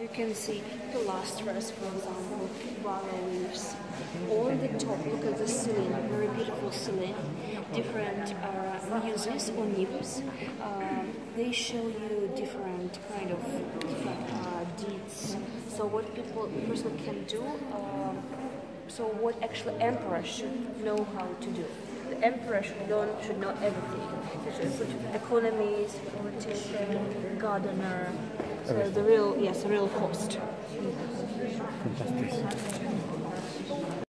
You can see the last pilasters, for example, bas leaves. On the top, look at the ceiling, very beautiful ceiling. Different uh, muses or nymphs. Uh, they show you different kind of uh, deeds. So what people, person can do. Um, so what actually emperor should know how to do. The emperor should learn, should know everything. Should put economies, politician, gardener. So the real, yes, the real host. Fantastic.